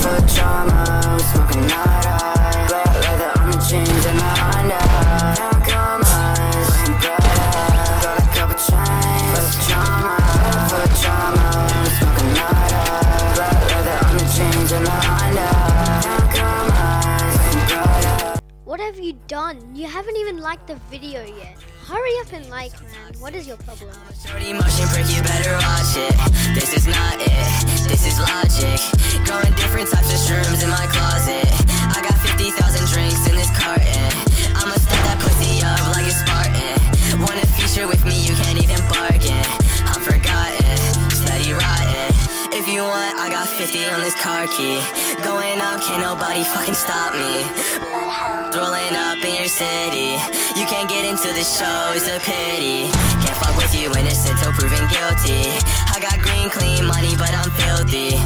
for drama, I'm smoking nada have you done? You haven't even liked the video yet. Hurry up and like, man. What is your problem? I got 50 on this car key. Going up, can't nobody fucking stop me. Rolling up in your city. You can't get into the show, it's a pity. Can't fuck with you innocent till proven guilty. I got green, clean money, but I'm filthy.